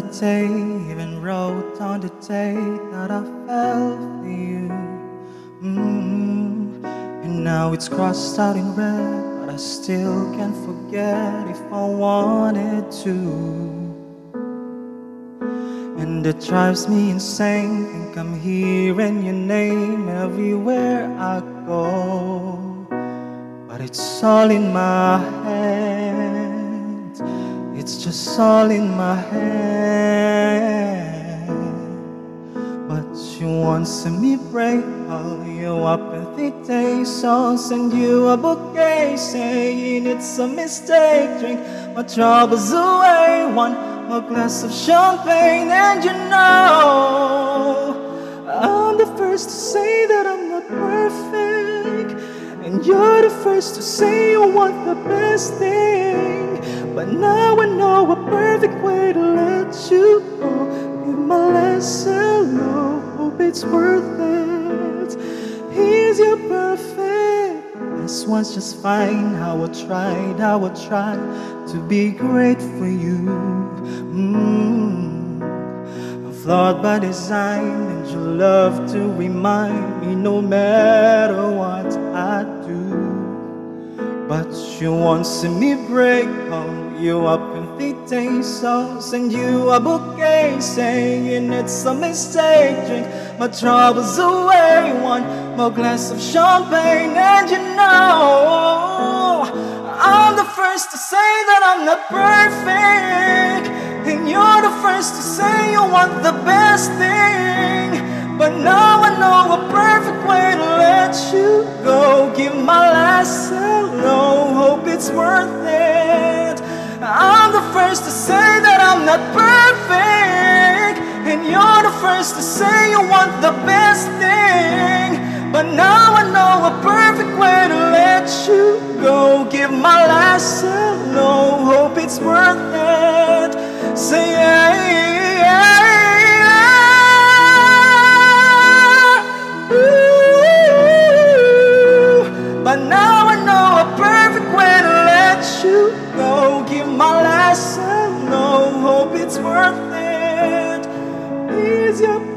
day, even wrote on the day that I fell for you. Mm. And now it's crossed out in red, but I still can't forget if I wanted to. And it drives me insane. Think I'm hearing your name everywhere I go. But it's all in my head. It's just all in my head. To see me break all you up in the day. So send you a bouquet saying it's a mistake. Drink my troubles away. One a glass of champagne, and you know I'm the first to say that I'm not perfect, and you're the first to say you want the best thing. But now I know a it's worth it. He's your perfect. This one's just fine. I will try, I will try to be great for you. Mm. Flawed by design, and you love to remind me no matter what I do. But you won't see me break home. You up in the day, so send you a bouquet saying it's a mistake. Drink my troubles away, one more glass of champagne, and you know I'm the first to say that I'm not perfect. And you're the first to say you want the best thing But now I know a perfect way to let you go Give my last hello, hope it's worth it I'm the first to say that I'm not perfect And you're the first to say you want the best thing. But now I know a perfect way to let you go. Give my last hello, hope it's worth it. Say worth it. Is your